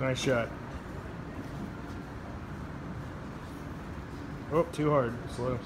Nice shot. Oh, too hard. Slow.